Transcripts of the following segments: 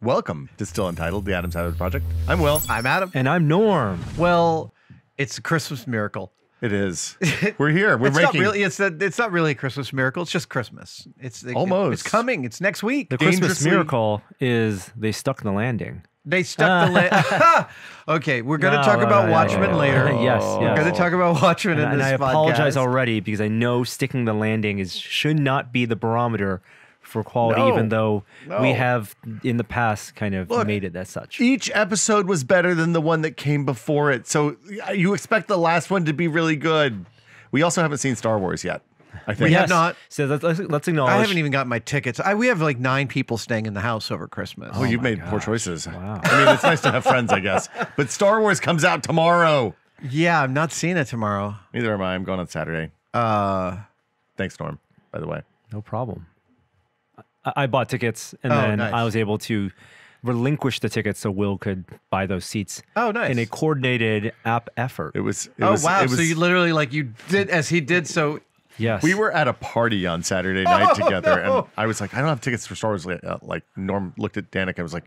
Welcome to Still Untitled, the Adam Savage Project. I'm Will. I'm Adam. And I'm Norm. Well, it's a Christmas miracle. It is. We're here. We're it's making not really. It's a, It's not really a Christmas miracle. It's just Christmas. It's it- Almost. It's coming. It's next week. The Christmas Dangerously- miracle is they stuck the landing. They stuck the land. okay, we're going to No, talk no, about no, Watchmen no. later. Yes, We're yes. going to talk about Watchmen And, in and this I apologize podcast. already because I know sticking the landing is should not be the barometer for quality, No. even though No. we have in the past kind of Look, made it as such. each episode was better than the one that came before it. So you expect the last one to be really good. We also haven't seen Star Wars yet. I think. We have not. So let's, let's, let's acknowledge. I haven't even got my tickets. I, we have like nine people staying in the house over Christmas. Oh, you've my made poor choices. Wow. I mean, it's nice to have friends, I guess. But Star Wars comes out tomorrow. yeah, I'm not seeing it tomorrow. Neither am I. I'm going on Saturday. Uh, Thanks, Norm, by the way. No problem. I, I bought tickets and Oh, then nice. I was able to relinquish the tickets so Will could buy those seats. Oh, nice. In a coordinated app effort. It was. It oh was, wow! It was, so you literally like you did as he did. So yes. we were at a party on Saturday night Oh, together, and. I was like, I don't have tickets for Star Wars. Like, uh, like Norm looked at Danica and was like,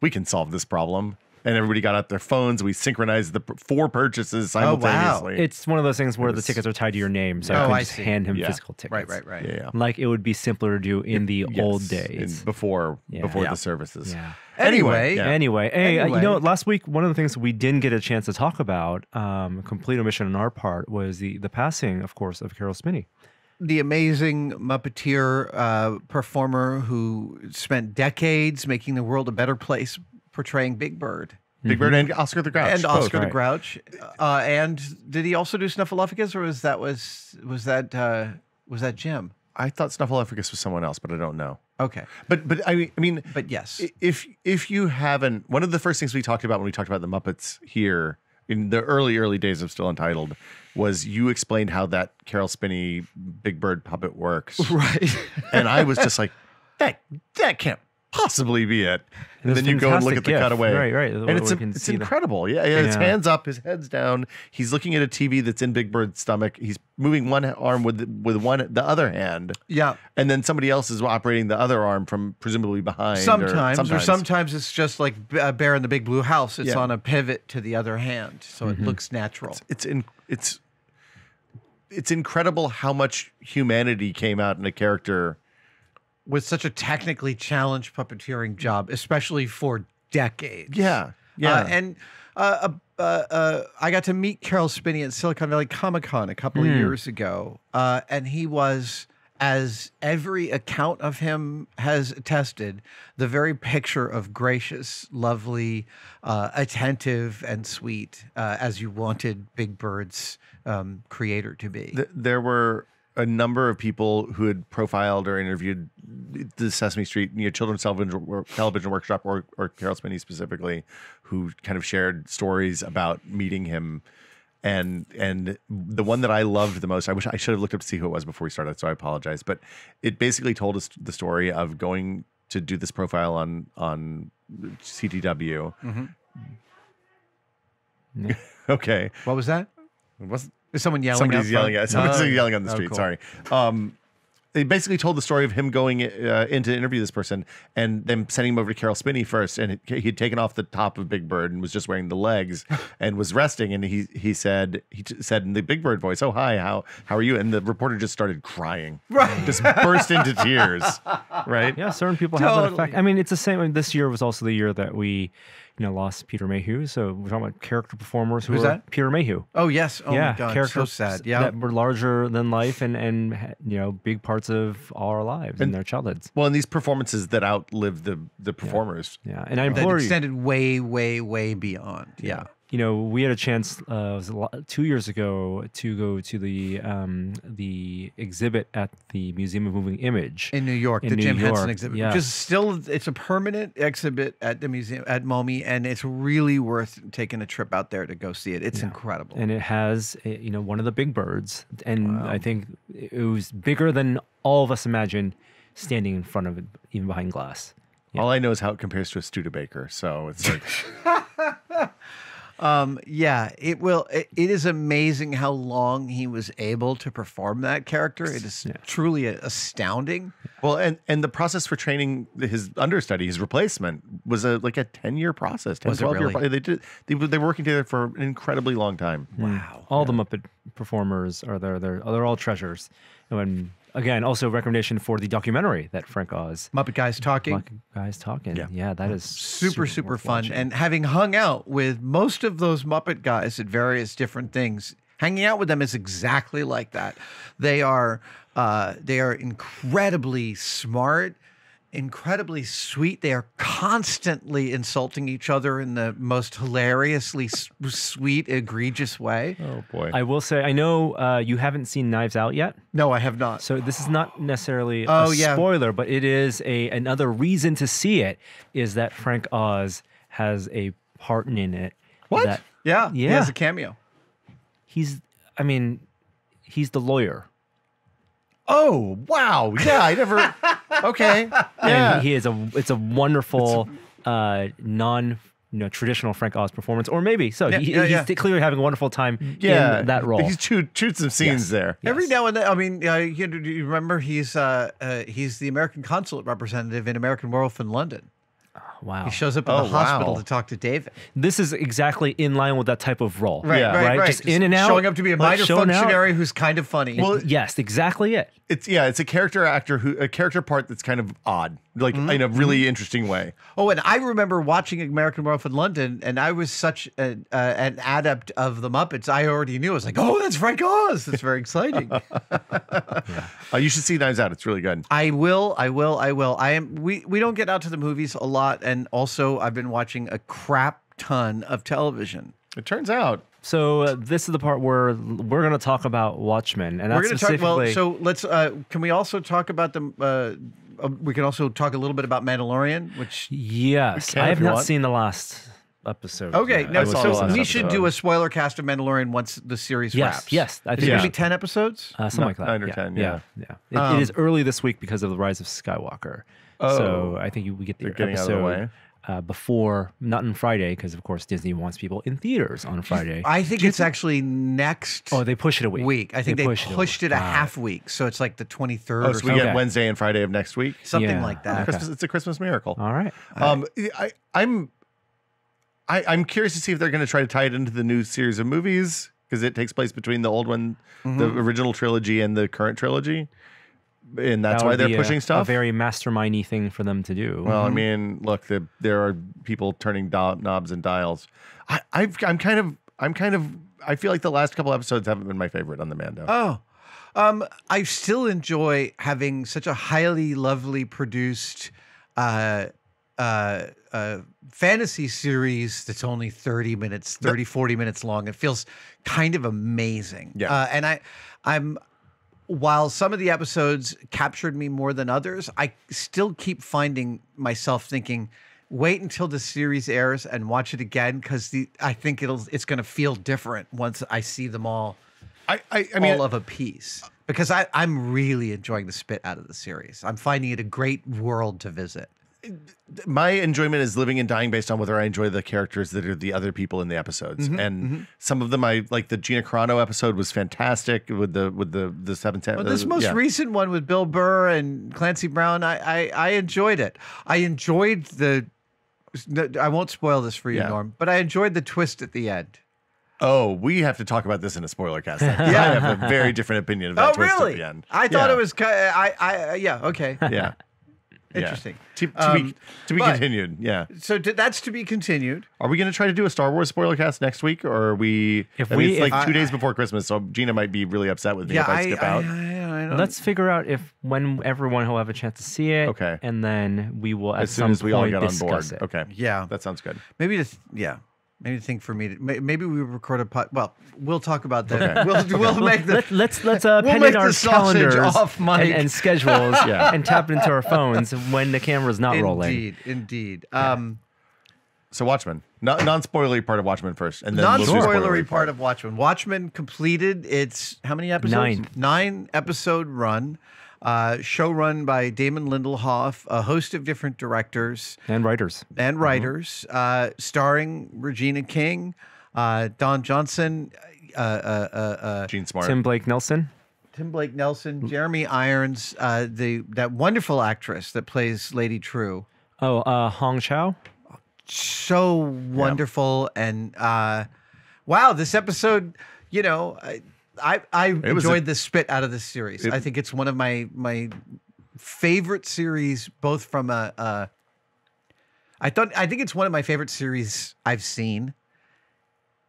we can solve this problem. And everybody got out their phones. We synchronized the four purchases simultaneously. Oh, wow. simultaneously. It's one of those things where was- the tickets are tied to your name, so Oh, I I can just see. hand him Yeah. physical tickets. right, right, right. yeah, yeah. Like it would be simpler to do in the old days. in- before Yeah. before Yeah. the services. Yeah. Anyway, yeah. Anyway, hey, uh, you know, last week one of the things we didn't get a chance to talk about, um, complete omission on our part, was the the passing, of course, of Caroll Spinney. the amazing Muppeteer uh, performer who spent decades making the world a better place portraying Big Bird Big Bird and Oscar the Grouch, and both. Oscar the right. Grouch. Uh, and did he also do Snuffleupagus, or was that was was that uh, was that Jim? I thought Snuffleupagus was someone else, but I don't know. Okay, But but I mean, I mean, but yes, if if you haven't one of the first things we talked about when we talked about the muppets here in the early early days of still untitled was you explained how that caroll spinney big bird puppet works right. and i was just like that that can't possibly be it and, it's then you go and look at the cutaway Right, right. and it's, can it's incredible yeah, yeah his hands up his head's down he's looking at a tv that's in big bird's stomach he's moving one arm with with one the other hand yeah. and then somebody else is operating the other arm from presumably behind or Sometimes, or sometimes, it's just like uh, Bear in the Big Blue House. It's Yeah. on a pivot to the other hand, so it looks natural. it's in it's it's incredible how much humanity came out in a character With such a technically challenged puppeteering job, especially for decades. yeah yeah Uh, and uh, uh, uh, I got to meet Caroll Spinney at Silicon Valley Comic Con a couple of years ago, uh, and he was, as every account of him has attested, the very picture of gracious, lovely, uh, attentive, and sweet, uh, as you wanted Big Bird's um, creator to be. Th- there were a number of people who had profiled or interviewed the Sesame Street, you know, children's television, television workshop, or, or Caroll Spinney specifically, who kind of shared stories about meeting him. And and the one that I loved the most, I wish I should have looked up to see who it was before we started, so I apologize. But it basically told us the story of going to do this profile on on CTW. Yeah. Mm-hmm. okay, what was that? it wasn't Is someone yelling? somebody's yelling at somebody's Oh, yelling on the oh, street. cool. Sorry. Um, they basically told the story of him going uh, in to interview this person and then sending him over to Caroll Spinney first, and he had taken off the top of Big Bird and was just wearing the legs and was resting. And he he said he t- said in the Big Bird voice, "Oh hi, how how are you?" And the reporter just started crying, Right. Just burst into tears, right? Yeah, certain people have that effect. I mean, it's the same. I mean, this year was also the year that we, you know, lost Peter Mayhew. So we're talking about character performers who Who's are that? Peter Mayhew. Oh yes. Oh yeah, my god. So sad. Yeah. that were larger than life and and you know big parts of our lives and, their childhoods. Well, and these performances that outlive the the performers. Yeah, and I that implore you. extended way, way, way beyond. Yeah. You know, we had a chance uh, was a lot, two years ago to go to the um, the exhibit at the Museum of Moving Image In New York, In the New Jim Henson exhibit, yes. which is still it's a permanent exhibit at the museum at MoMI, and it's really worth taking a trip out there to go see it. It's incredible. and it has uh, you know one of the big birds, and I think it was bigger than all of us imagined, standing in front of it, even behind glass. All I know is how it compares to a Studebaker. So it's like Um, yeah, it will. It, it is amazing how long he was able to perform that character. It is truly astounding. Well, and and the process for training his understudy, his replacement, was a like a ten year process. 10, Was it 12 year really? They did. They, were- they were working together for an incredibly long time. Wow. All the Muppet performers are there. They're they're all treasures. And again, also recommendation for the documentary that Frank Oz Muppet guys talking. Muppet guys talking. Yeah. Yeah, that is super super worth fun and having hung out with most of those muppet guys at various different things hanging out with them is exactly like that they are uh, they are incredibly smart incredibly sweet they are constantly insulting each other in the most hilariously sweet egregious way Oh boy. I will say, I know uh, you haven't seen Knives Out yet, no i have not so this is not necessarily Oh, a yeah. spoiler, but it is a another reason to see it. Is that Frank Oz has a part in it? What? That yeah he has a cameo he's, I mean, he's the lawyer. Oh wow. Yeah, I never. okay. Yeah. and he, he is a it's a wonderful uh non you know traditional Frank Oz performance or maybe so Yeah, he, yeah, he's yeah. clearly having a wonderful time yeah. in that role He's chewed chewed some scenes there. Every now and then, I mean, uh, you, do you remember he's uh, uh, he's the American consulate representative in American Werewolf in London. Wow He shows up in Oh, the hospital wow. to talk to David. this is exactly in line with that type of role Right, Yeah. right, right? right. Just in and out, showing up to be a like, minor showing out. functionary who's kind of funny. Well, yes exactly it It's yeah, it's a character actor who a character part that's kind of odd, like Mm-hmm. in a really interesting way. oh, and I remember watching American Werewolf in London, and I was such a, uh, an adept of the Muppets. I already knew. I was like, oh, that's Frank Oz. That's very exciting. Uh, you should see Knives Out. It's really good. I will, I will, I will. I am. We we don't get out to the movies a lot, and also I've been watching a crap ton of television. It turns out. so uh, this is the part where we're going to talk about Watchmen and We're that's going to talk. Well, specifically so let's. Uh, can we also talk about the? Uh, we can also talk a little bit about Mandalorian, which. yes I have not want. seen the last episode Okay, no, I was saw the so we should do a spoiler cast of Mandalorian once the series yes wraps. yes I think it we going to be ten episodes? Uh, something No, like that. nine or yeah, 10, Yeah, yeah. It, it is early this week because of the rise of Skywalker. so I think we get the Oh. Out of the episode way. Uh, before, not on Friday, because of course Disney wants people in theaters on Friday. I think it's actually next oh, they push it a week. week. I think they, push pushed it, a a. Wow. half week, so it's like the twenty third Oh, or so we something. get Okay. Wednesday and Friday of next week. something Yeah. like that. Okay. Christmas, it's a Christmas miracle. All right. Um, I, I'm, I, I'm curious to see if they're going to try to tie it into the new series of movies because it takes place between the old one, the original trilogy, and the current trilogy, and that's That why they're pushing a- pushing A very mastermindy thing for them to do. well, I mean, look, the, there are people turning do- knobs and dials. I, I've, I'm kind of, I'm kind of, I feel like the last couple episodes haven't been my favorite on the Mando. Oh, um, I still enjoy having such a highly lovely produced uh, uh, uh, fantasy series that's only 30 minutes, 30, 40 minutes long. It feels kind of amazing. Yeah. Uh, and I, I'm, while some of the episodes captured me more than others, I still keep finding myself thinking, wait until the series airs and watch it again because I think it'll it's going to feel different once I see them all I, I, I mean, all of a piece because I, I'm really enjoying the spit out of the series. I'm finding it a great world to visit. My enjoyment is living and dying based on whether I enjoy the characters that are the other people in the episodes. Mm-hmm, and some of them I like the Gina Carano episode was fantastic with the with the the seven ten. But this uh, most yeah. recent one with Bill Burr and Clancy Brown, I, I, I enjoyed it. I enjoyed the. I won't spoil this for you, Yeah. Norm, but I enjoyed the twist at the end. Oh, we have to talk about this in a spoiler cast. 'cause I have a very different opinion of that Oh, twist really? at the end. I thought Yeah. it was. I, I, yeah, okay, Yeah. Yeah. interesting. To, to Um, be to be but- continued. Yeah. So t- that's to be continued. Are we going to try to do a Star Wars spoiler cast next week, or are we? If I mean, we- it's like if- two days before Christmas, so Gina might be really upset with me Yeah, if I, I, skip I, out. I, I don't- Let's figure out if when everyone will have a chance to see it. Okay. And then we will at as soon some as we all get on board. it. Okay. Yeah. That sounds good. Maybe just yeah. Maybe to think for me to maybe we record a pod. Well, we'll talk about that. Okay. We'll we'll make the Let, let's let's uh, We'll pen make in our the sausage calendars off mic. and, and schedules Yeah. and tap it into our phones when the camera's not rolling. indeed indeed. Um, So Watchmen, non spoilery part of Watchmen first, and then non we'll do spoilery spoilery part of Watchmen. Watchmen completed its how many episodes? Nine. Nine episode run. Uh, show run by Damon Lindelof, a host of different directors. And writers. and writers, uh, starring Regina King, uh, Don Johnson, uh, uh, uh, uh, Jean Smart. Tim Blake Nelson. Tim Blake Nelson, Jeremy Irons, uh, the that wonderful actress that plays Lady Trieu. Oh, uh, Hong Chau. so wonderful and uh wow this episode you know i i, enjoyed a- the spit out of this series. It- i think it's one of my my favorite series both from a uh i thought i think it's one of my favorite series i've seen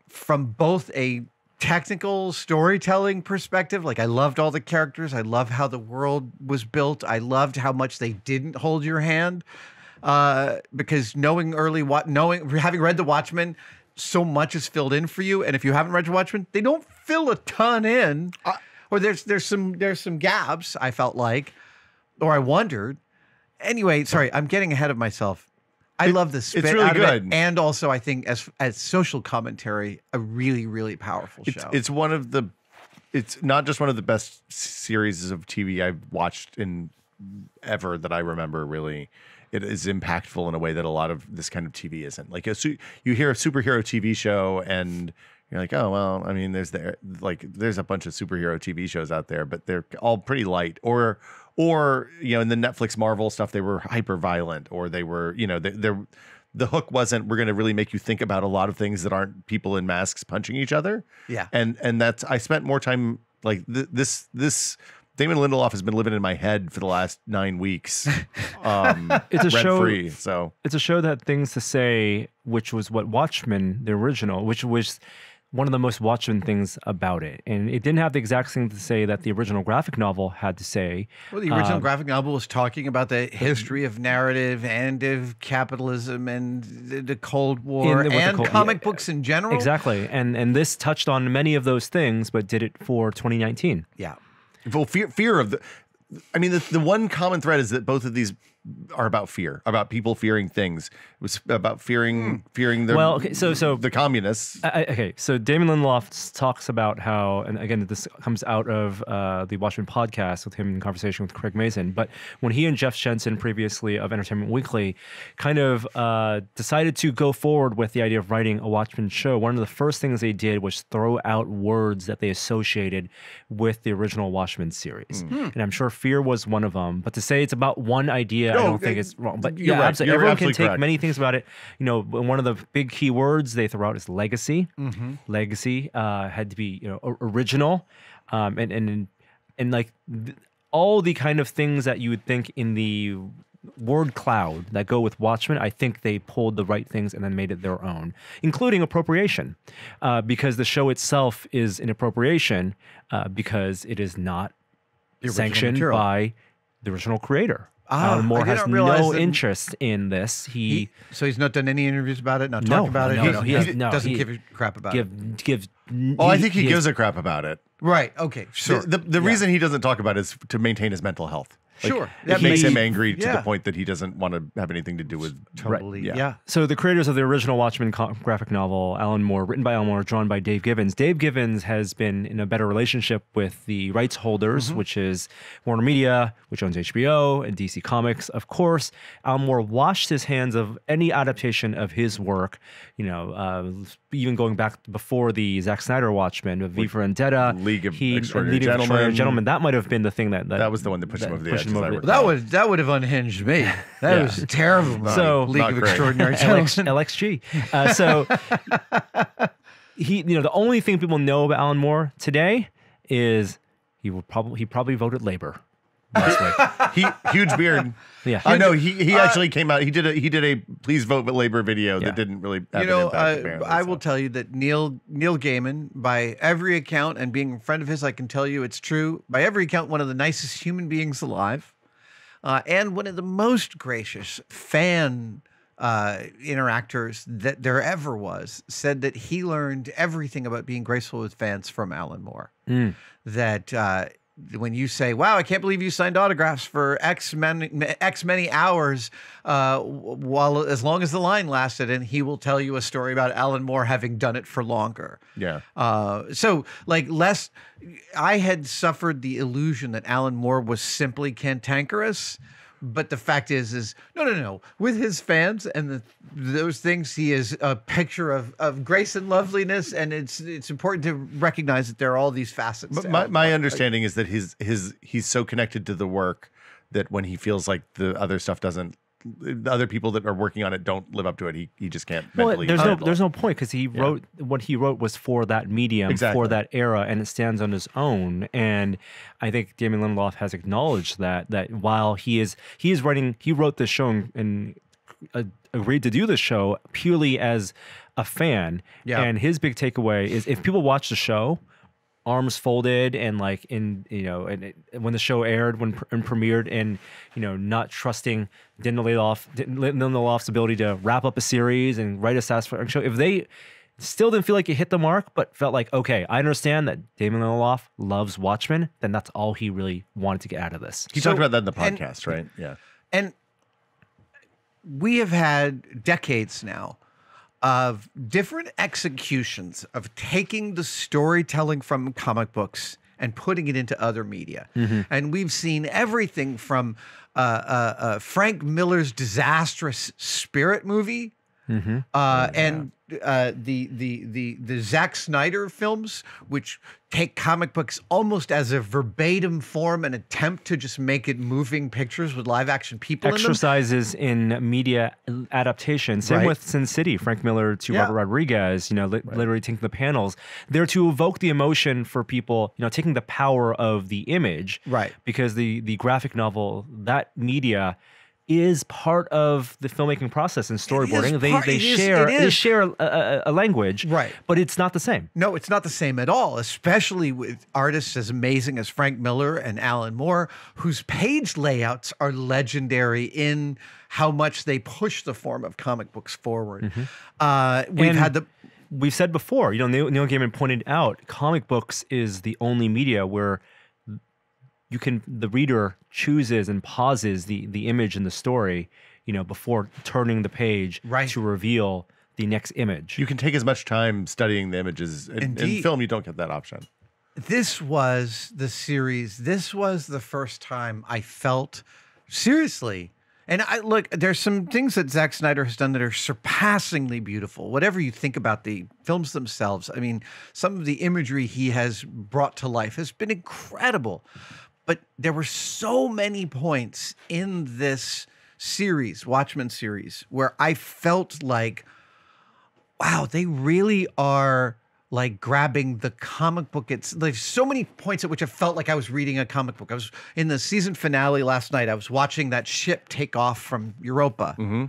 from both a technical storytelling perspective. Like i loved all the characters. I love how the world was built. I loved how much they didn't hold your hand uh, because knowing early what knowing having read the Watchmen, so much is filled in for you, and if you haven't read Watchmen, they don't fill a ton in, uh, or there's there's some there's some gaps. I felt like, or I wondered. Anyway, sorry, I'm getting ahead of myself. I love the spit really out of it, good. and also I think as as social commentary, a really really powerful It's, show. it's one of the. It's not just one of the best series of TV I've watched in ever that I remember. Really, it is impactful in a way that a lot of this kind of TV isn't. Like a su- you hear a superhero TV show and you're like, oh well, I mean, there's there like there's a bunch of superhero TV shows out there, but they're all pretty light. Or or you know, in the Netflix Marvel stuff, they were hyper violent, or they were you know they, they're the hook wasn't we're going to really make you think about a lot of things that aren't people in masks punching each other. Yeah. And and that's I spent more time like th- this this Damon Lindelof has been living in my head for the last 9 weeks. Um It's a show- free. So It's a show that things to say, which was what Watchmen, the original, which was one of the most Watchmen things about it, and it didn't have the exact thing to say that the original graphic novel had to say. Well, the original Um, graphic novel was talking about the history of narrative and of capitalism and the, the Cold War the and Cold- comic yeah, books in general. Exactly, and and this touched on many of those things, but did it for 2019. Yeah. Well fear fear of the I mean the, the one common thread is that both of these are about fear, about people fearing things. It was about fearing fearing the Hmm. Well, okay, so- so- the communists. I, okay, so Damon Lindelof talks about how, and again, this comes out of uh, the Watchmen podcast with him in conversation with Craig Mazin. But when he and Jeff Jensen, previously of Entertainment Weekly, kind of uh, decided to go forward with the idea of writing a Watchmen show, one of the first things they did was throw out words that they associated with the original Watchmen series. And I'm sure fear was one of them. But to say it's about one idea, I don't think uh, it's wrong. But you're yeah, right. absolutely. You're Everyone can take correct. many things about it. You know, one of the big key words they throw out is legacy. Mm-hmm. Legacy uh, had to be you know original, um, and and and like th- all the kind of things that you would think in the word cloud that go with Watchmen. I think they pulled the right things and then made it their own, including appropriation, uh, because the show itself is an appropriation uh, because it is not sanctioned material. by the original creator. Ah, Alan Moore I did has no that- interest in this. He, He, so he's not done any interviews about it, not No, talked about it. no, he, no, he he has- no, doesn't he- give a crap about it. give give. Oh, I think he, is- gives a crap about it. Right. Okay. Sure. The, the, the reason he doesn't talk about it is to maintain his mental health. Like, Sure. That makes makes- him angry to the point that he doesn't want to have anything to do with. totally. yeah. yeah. So the creators of the original Watchmen graphic novel, Alan Moore, written by Alan Moore, drawn by Dave Gibbons. Dave Gibbons has been in a better relationship with the rights holders, Mm-hmm. which is Warner Media, which owns HBO and DC Comics, of course. Alan Moore washed his hands of any adaptation of his work. You know, uh, even going back before the Zack Snyder Watchmen, of V for Vendetta, League of he, Extraordinary League of Extraordinary Gentlemen. Gentlemen. That might have been the thing that That was the one that pushed him over the edge, as over recall. That would that would have unhinged me. That Yeah. was terrible. So- League of great. Extraordinary LX, Gentlemen. LXG. Uh, so he, you know, the only thing people know about Alan Moore today is he will probably he probably voted Labor last week. he huge beard. Yeah. I know he he actually came out. He did a he did a please vote with Labor video Yeah. that didn't really have you know, an impact. uh, apparently, I so. will tell you that Neil Neil Gaiman, by every account, and being a friend of his, I can tell you it's true. By every account, one of the nicest human beings alive, uh, and one of the most gracious fan uh, interactors that there ever was, said that he learned everything about being graceful with fans from Alan Moore. That. Uh, when you say, "Wow, I can't believe you signed autographs for X many X many hours," uh, while as long as the line lasted, and he will tell you a story about Alan Moore having done it for longer. Yeah. Uh, so, like, less, I had suffered the illusion that Alan Moore was simply cantankerous but the fact is, is no, no, no. With his fans and the, those things, he is a picture of, of grace and loveliness, and it's it's important to recognize that there are all these facets. But my, my understanding is that his his he's so connected to the work that when he feels like the other stuff doesn't, other people that are working on it don't live up to it, he, he just can't Well, mentally. there's no handle it. there's no point because he wrote what he wrote was for that medium Exactly. for that era and it stands on its own and I think Damon Lindelof has acknowledged that that while he is he is writing he wrote this show and, and uh, agreed to do the show purely as a fan Yeah. and his big takeaway is if people watch the show arms folded and like in you know and it, when the show aired when pr- and premiered and you know not trusting Damon Lindelof Damon Lindelof's ability to wrap up a series and write a satisfying show if they still didn't feel like it hit the mark but felt like okay I understand that Damon Lindelof loves Watchmen then that's all he really wanted to get out of this He So- talked about that in the and- podcast, right? Yeah. And we have had decades now of different executions of taking the storytelling from comic books and putting it into other media. And we've seen everything from uh, uh, uh, Frank Miller's disastrous Spirit movie. Uh, and uh, the the the the Zack Snyder films, which take comic books almost as a verbatim form and attempt to just make it moving pictures with live action people in exercises in media adaptation. Same Right. with Sin City, Frank Miller to Yeah. Robert Rodriguez, you know, li- literally taking the panels. They're to evoke the emotion for people, you know, taking the power of the image. Right. Because the the graphic novel, that media is part of the filmmaking process and storyboarding. they part- they is- share it they is. share a, a, a language. Right. But it's not the same. No, it's not the same at all, especially with artists as amazing as Frank Miller and Alan Moore, whose page layouts are legendary in how much they push the form of comic books forward. Uh, we've And- had the we've said before, you know, Neil, Neil Gaiman pointed out comic books is the only media where you can the reader chooses and pauses the the image in the story, you know, before turning the page Right. to reveal the next image. You can take as much time studying the images. In, in film, you don't get that option. this was the series. This was the first time I felt seriously. And I look, there's some things that Zack Snyder has done that are surpassingly beautiful. Whatever you think about the films themselves, I mean, some of the imagery he has brought to life has been incredible. But there were so many points in this series, Watchmen series, where I felt like wow, they really are like grabbing the comic book. It's there's so many points at which I felt like I was reading a comic book. I was in the season finale last night. I was watching that ship take off from Europa. Mm-hmm.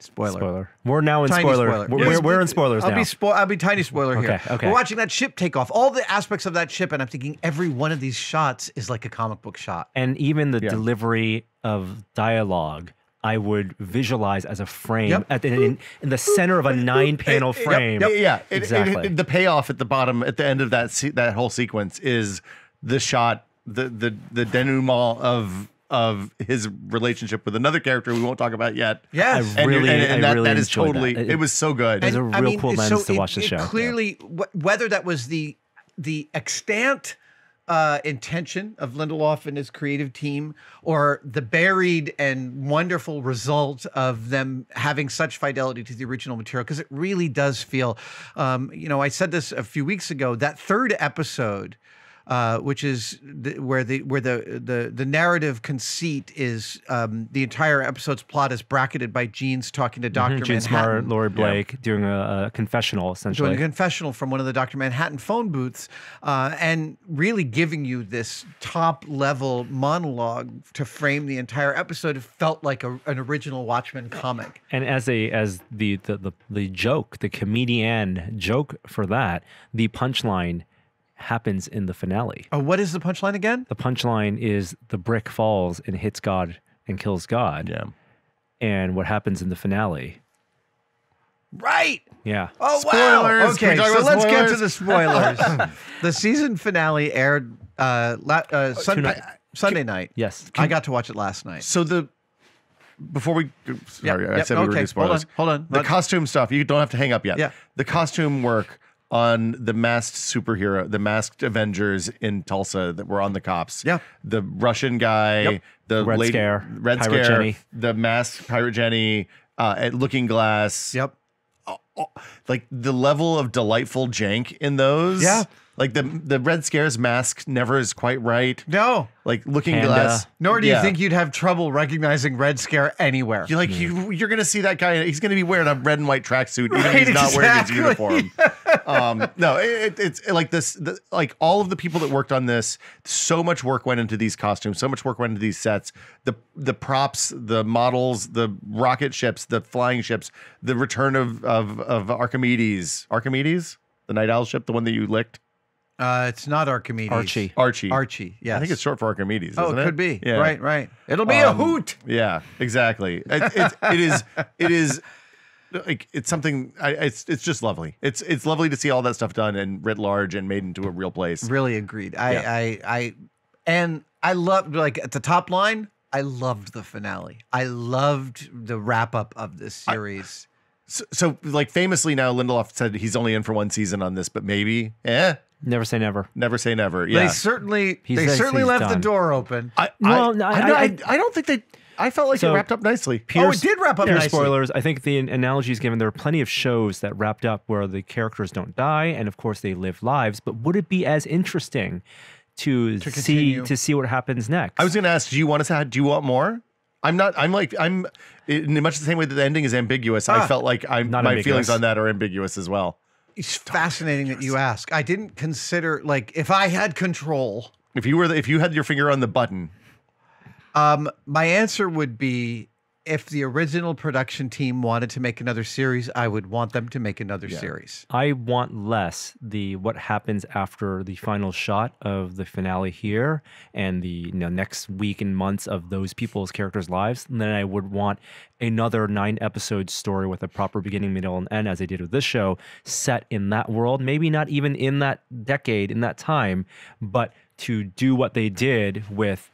Spoiler. Spoiler. We're now in Tiny spoiler. spoiler. We're, we're, we're in spoilers I'll now. be spo- I'll be tiny spoiler here. Okay, okay. We're watching that ship take off. All the aspects of that ship, and I'm thinking every one of these shots is like a comic book shot. and even the delivery of dialogue I would visualize as a frame Yep. at the, in, in the center of a nine panel frame. Yeah, yeah. It- it- exactly. the payoff at the bottom, at the end of that se- that whole sequence, is the shot, the the the denouement of of his relationship with another character we won't talk about yet. Yes. I and, really- and, and I that, really that is enjoyed that. totally. It- It, was so good. It was a real cool lens to watch the it show. Yeah. Clearly, wh- whether that was the the extant uh, intention of Lindelof and his creative team, or the buried and wonderful result of them having such fidelity to the original material, because it really does feel. Um, you know, I said this a few weeks ago. That third episode. Uh, which is the, where the where the the the narrative conceit is um, the entire episode's plot is bracketed by Jean's talking to Doctor Jean Manhattan. Smart, Laurie Blake doing a, a confessional doing a confessional from one of the Dr. Manhattan phone booths uh, and really giving you this top level monologue to frame the entire episode. It felt like a, an original Watchmen comic. And as a as the, the the the joke, the comedian joke for that, the punchline happens in the finale. Oh, what is the punchline again? The punchline is the brick falls and hits God and kills God. yeah. And what happens in the finale? Right. Yeah. Oh, Spoilers. wow. Can Okay, so about let's get to the spoilers. the season finale aired uh, la- uh, Sunday, night- Sunday night. Yes. I got to watch it last night. So the before we sorry, I yep, said we were okay, doing spoilers. hold on, hold on. The Let- costume stuff, you don't have to hang up yet. Yeah. The costume work on the masked superhero, the masked Avengers in Tulsa that were on the cops. Yeah. the Russian guy, Yep. the Red lady- Scare, Red Pirate Scare, Jenny. the masked Pirate Jenny, uh, at Looking Glass. Yep. like the level of delightful jank in those. Yeah. Like the the Red Scare's mask never is quite right. No. Like Looking Panda. Glass. Nor do you Yeah. think you'd have trouble recognizing Red Scare anywhere. You're like you, you're gonna see that guy. He's gonna be wearing a red and white tracksuit, even Right, if he's not wearing his uniform. um, no, it, it's like this. The, like all of the people that worked on this, so much work went into these costumes. So much work went into these sets. The the props, the models, the rocket ships, the flying ships, the return of of of Archimedes. Archimedes, the Nite Owl ship, the one that you licked. Uh, it's not Archimedes. Archie. Archie. Archie. Yes. I think it's short for Archimedes. Oh, isn't it could be. Yeah. Right. Right. It'll be a Um, hoot. Yeah, exactly. It, it, it is. It is like it's something. I, it's it's just lovely. It's it's lovely to see all that stuff done and writ large and made into a real place. Really agreed. I, Yeah. I, I, and I loved like at the top line. I loved the finale. I loved the wrap up of this series. So, so like famously now, Lindelof said he's only in for one season on this, but maybe, eh, Never say never. never say never. They certainly, He they certainly he's left the door open. I, Well, I, no, I, I- I, I- I don't think they. I felt like So- it wrapped up nicely. oh, it did wrap up Here, nicely. spoilers. I think the analogy is given. There are plenty of shows that wrapped up where the characters don't die, and of course they live lives. But would it be as interesting to, see continue. to see what happens next? I was going to ask, do you want us to? Do you want more? I'm not. I'm like. I'm in much the same way that the ending is ambiguous. I Ah. felt like I'm. Not my ambiguous. feelings on that are ambiguous as well. It's fascinating that you ask. I didn't consider like if I had control. If you were, the, if you had your finger on the button, Um, my answer would be if the original production team wanted to make another series, I would want them to make another series. I want less the what happens after the final shot of the finale here and the you know, next week and months of those people's characters' lives than I would want another nine episode story with a proper beginning, middle, and end, as they did with this show, set in that world. Maybe not even in that decade, in that time, but to do what they did with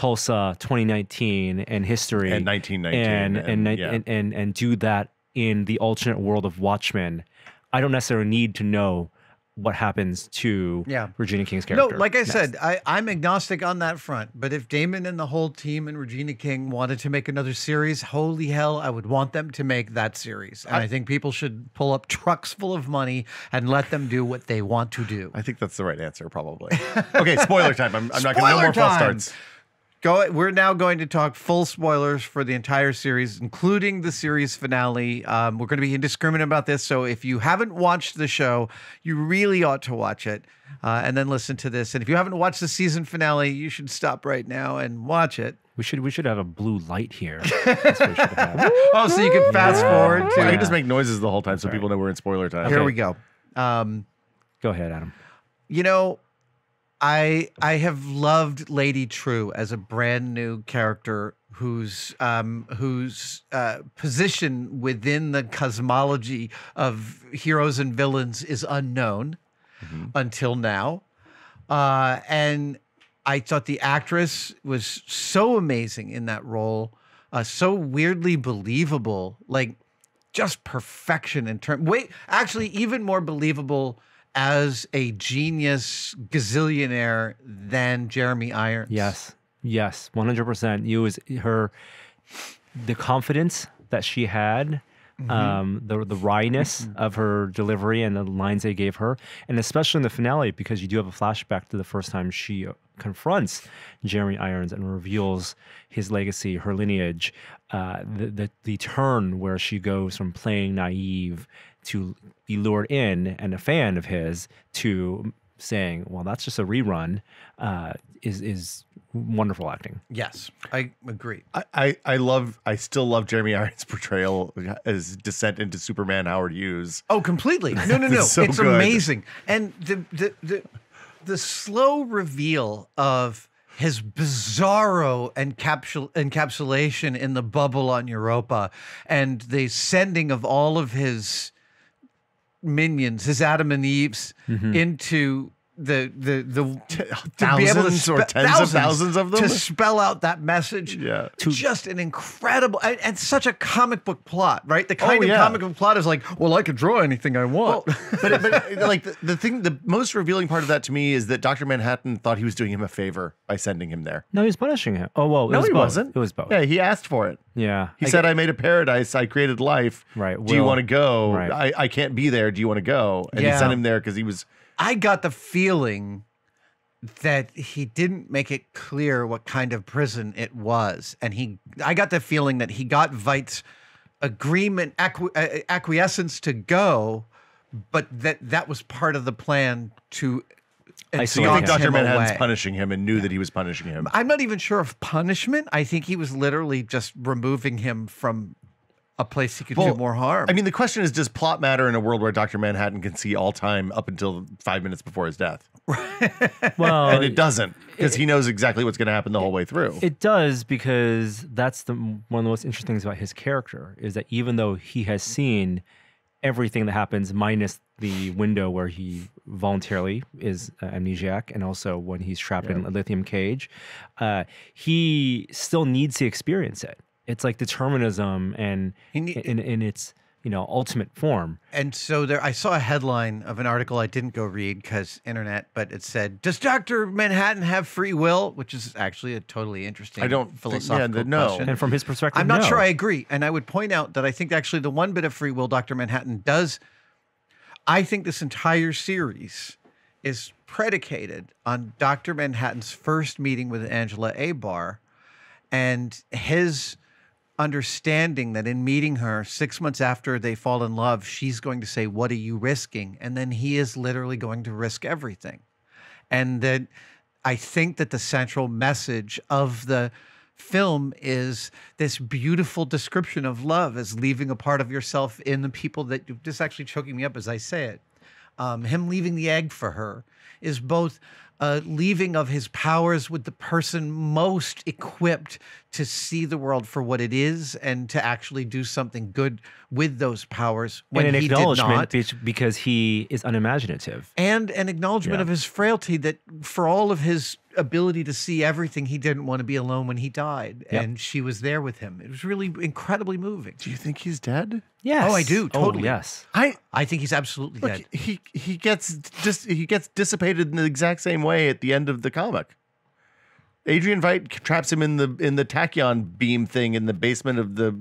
Tulsa 2019 and history And 1919 and and- and, and, yeah. and, and and do that in the alternate world of Watchmen. I don't necessarily need to know what happens to Yeah. Regina King's character. No, like I next. said, I, I'm agnostic on that front. But if Damon and the whole team and Regina King wanted to make another series, holy hell, I would want them to make that series. And I, think people should pull up trucks full of money and let them do what they want to do. I think that's the right answer, probably. okay, spoiler time. I'm, I'm not going to no more false starts. Go. We're now going to talk full spoilers for the entire series, including the series finale. Um, we're going to be indiscriminate about this, so if you haven't watched the show, you really ought to watch it uh, and then listen to this. And if you haven't watched the season finale, you should stop right now and watch it. we should we should have a blue light here. That's what we have. Oh, so you can fast forward I can just make noises the whole time so people know we're in spoiler time. Here Okay. we go. Um, Go ahead, Adam. you know, I I have loved Lady Trieu as a brand new character whose um, whose uh, position within the cosmology of heroes and villains is unknown until now, uh, and I thought the actress was so amazing in that role, uh, so weirdly believable, like just perfection in term. Wait, actually, even more believable as a genius gazillionaire than Jeremy Irons. Yes, yes, one hundred percent. You was her the confidence that she had. Um, the the wryness of her delivery and the lines they gave her, and especially in the finale, because you do have a flashback to the first time she uh, confronts Jeremy Irons and reveals his legacy, her lineage, uh, the, the the turn where she goes from playing naive to be lured in and a fan of his to saying, "Well, that's just a rerun," uh, is is wonderful acting. Yes, I agree. I, I, I love, I still love Jeremy Irons' portrayal as descent into Superman Howard Hughes. Oh, completely. No, no, no. It's so it's good. amazing. And the the the the slow reveal of his bizarro encapsul- encapsulation in the bubble on Europa and the sending of all of his minions, his Adam and Eves, mm-hmm. into the the the to thousands or tens of thousands of them? to spell out that message. Yeah. just an incredible and, and such a comic book plot, right? The oh, kind Oh, of yeah. comic book plot is like, well, I could draw anything I want. but but like the, the thing, the most revealing part of that to me is that Doctor Manhattan thought he was doing him a favor by sending him there. No, he was punishing him. Oh well, it No, was he both. wasn't. It was both. Yeah, he asked for it. Yeah. He I said, get- "I made a paradise. I created life. Right, Do you want to go? right. I, I can't be there. Do you want to go?" And he sent him there because he was. I got the feeling that he didn't make it clear what kind of prison it was, and he. I got the feeling that he got Veidt's agreement, uh, acquiescence to go, but that that was part of the plan to. I So you think Doctor Manhattan's away. punishing him and knew that he was punishing him? I'm not even sure of punishment. I think he was literally just removing him from a place he could Well, do more harm. I mean, the question is: Does plot matter in a world where Doctor Manhattan can see all time up until five minutes before his death? well, And it doesn't because he knows exactly what's going to happen the whole way through. It does because that's the one of the most interesting things about his character is that even though he has seen everything that happens minus the window where he voluntarily is uh, amnesiac and also when he's trapped in a lithium cage, uh, he still needs to experience it. It's like determinism and He need- in, in its you know ultimate form. And so there, I saw a headline of an article I didn't go read because internet, but it said, "Does Doctor Manhattan have free will?" Which is actually a totally interesting. I don't think- yeah, philosophical the- no. question. And from his perspective, I'm not no. sure I agree, and I would point out that I think actually the one bit of free will Doctor Manhattan does. I think this entire series is predicated on Doctor Manhattan's first meeting with Angela Abar, and his understanding that in meeting her six months after they fall in love, she's going to say, What are you risking? And then he is literally going to risk everything. And that I think that the central message of the film is this beautiful description of love as leaving a part of yourself in the people that you this actually choking me up as I say it. Um, him leaving the egg for her is both a leaving of his powers with the person most equipped to see the world for what it is and to actually do something good with those powers when and an he did acknowledgement not because he is unimaginative. and an acknowledgement Yeah. of his frailty that for all of his ability to see everything he didn't want to be alone when he died Yep. and she was there with him it was really incredibly moving Do you think he's dead? Yes. Oh, I do, Oh, totally. yes. I i think he's absolutely look. dead He he gets just he gets dissipated in the exact same way at the end of the comic. Adrian Veidt traps him in the in the tachyon beam thing in the basement of the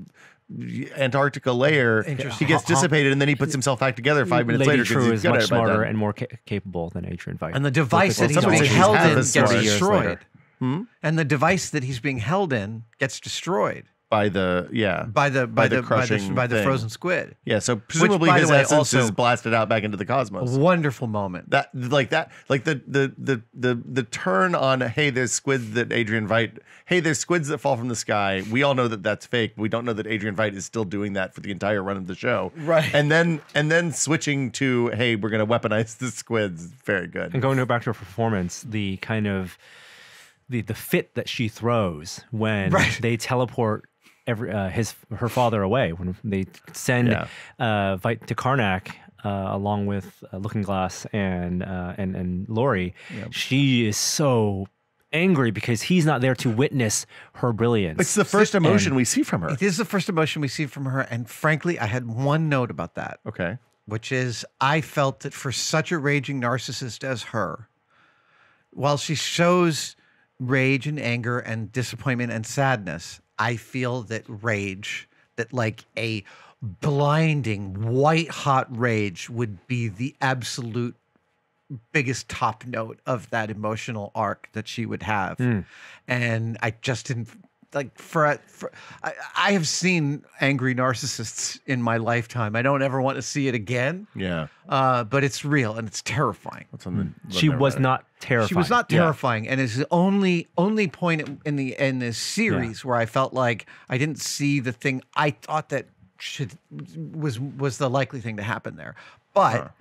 Antarctica layer. He gets dissipated and then he puts himself back together five minutes Lady later. 'cause True he's is much smarter and more ca- capable than Adrian Veidt. Hmm? and the device that he's being held in gets destroyed later. and the device that he's being held in gets destroyed by the yeah by the by, By the the, by the, by the frozen squid yeah. So presumably by the his way, essence is blasted out back into the cosmos. wonderful moment that like that like the the the the the turn on hey there's squids that Adrian Veidt hey there's squids that fall from the sky we all know that that's fake we don't know that Adrian Veidt is still doing that for the entire run of the show Right. and then and then switching to hey we're gonna weaponize the squids very good And going to back to her performance, the kind of the the fit that she throws when Right. they teleport every uh, his her father away when they send Yeah. uh, Veidt to Karnak. Uh, along with uh, Looking Glass and uh, and and Laurie, she is so angry because he's not there to witness her brilliance. it's the first emotion And- we see from her it is the first emotion we see from her and frankly i had one note about that okay which is I felt that for such a raging narcissist as her, while she shows rage and anger and disappointment and sadness, I feel that rage, that like a blinding white hot rage would be the absolute biggest top note of that emotional arc that she would have. Hmm. And I just didn't like for, for I, I have seen angry narcissists in my lifetime. I don't ever want to see it again. yeah Uh, but it's real and it's terrifying. what's on the she was not terrifying. She was not Yeah. terrifying, and it's the only only point in the in this series where I felt like I didn't see the thing I thought that should was was the likely thing to happen there. But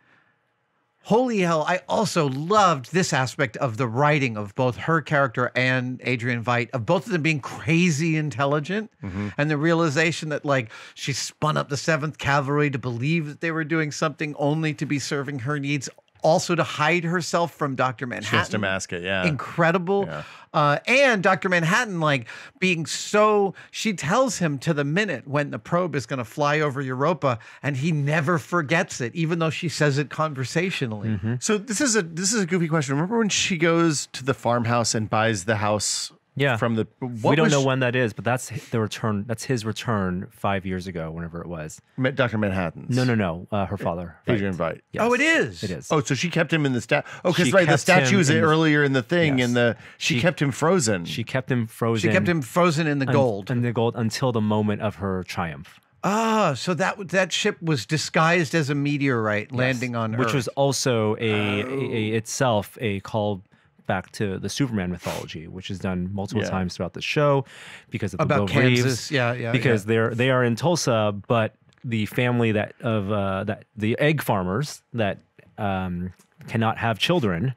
holy hell, I also loved this aspect of the writing of both her character and Adrian Veidt, of both of them being crazy intelligent, mm-hmm. and the realization that like she spun up the Seventh Cavalry to believe that they were doing something only to be serving her needs also to hide herself from Dr. She has Manhattan. to mask it. Yeah. Incredible. Yeah. Uh, and Dr. Manhattan, like being so, she tells him to the minute when the probe is going to fly over Europa, and he never forgets it, even though she says it conversationally. Mm-hmm. So this is a this is a goofy question. Remember when she goes to the farmhouse and buys the house? Yeah. From the what we don't was know when that is, but that's the return. That's his return five years ago, whenever it was. Dr. Manhattan's. No, no, no. Uh, her father. Adrian Veidt. Yes. Oh, it is. It is. Oh, so she kept him in the statue. Oh, because right, the kept him statues in the- earlier in the thing, Yes. and the she, She- kept him frozen. She kept him frozen. She kept him frozen in the gold. in the gold until the moment of her triumph, Ah, so that that ship was disguised as a meteorite landing on which Earth. was also a, a, a itself a call back to the Superman mythology, which is done multiple Yeah. times throughout the show because of the About Bill Reeves. Yeah, yeah, Because they're they are in Tulsa, but the family that of uh, that the egg farmers that um, cannot have children,